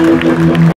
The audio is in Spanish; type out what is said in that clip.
¡Muy bien!